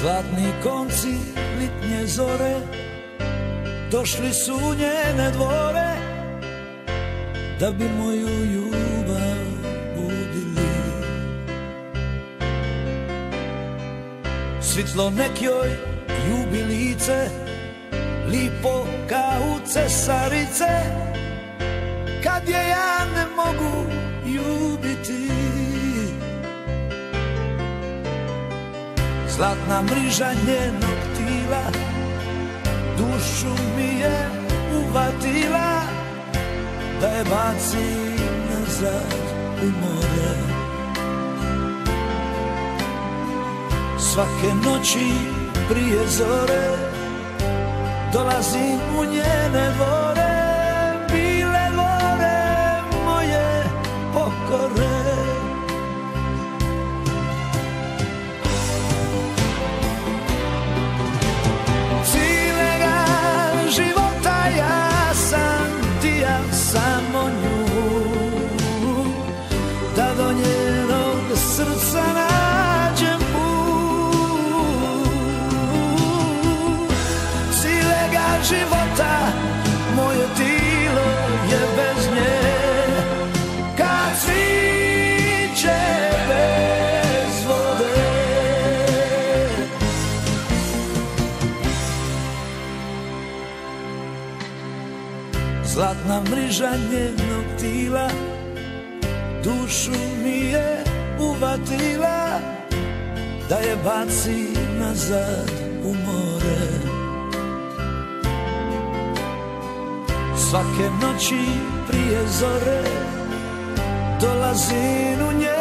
Zlatni konci litnje zore Došli su u njene dvore Da bi moju ljubav budili. Svitlo nekjoj jubilice Lipo kao cesarice Zlatna mriža njenog tila Dušu mi je uvatila Da je bacim nazad u more. Svake noći prije zore Dolazim u njene dvore života moje tilo je bez nje. Kad sviće bez vode. Zlatna mriža njenog tila Dušu mi je uvatila Da je baci nazad u more Svake noći prije zore Dolazim u njene